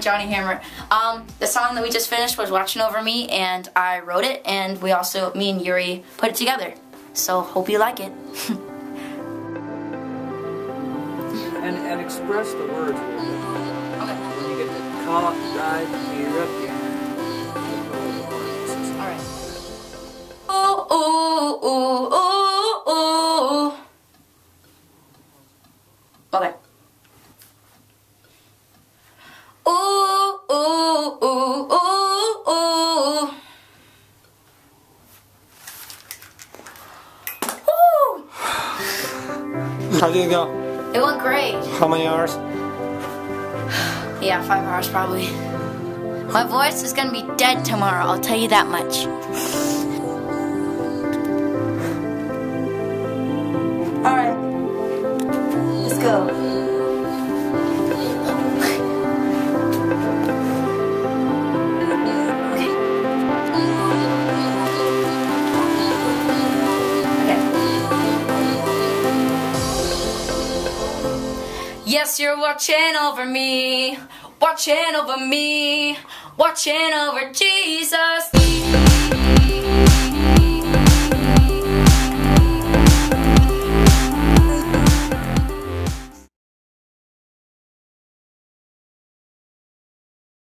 Johnny Hammer. Um, the song that we just finished was Watching Over Me, and I wrote it, and we also, me and Yuri, put it together. So, hope you like it. and, and express the words a little bit. Okay. You get to cough, dive, erupt, Alright. Ooh, ooh, ooh, ooh, ooh. Okay. How did it go? It went great. How many hours? Yeah, five hours probably. My voice is gonna be dead tomorrow, I'll tell you that much. Alright. Let's go. Yes, you're watching over me, watching over me, watching over Jesus.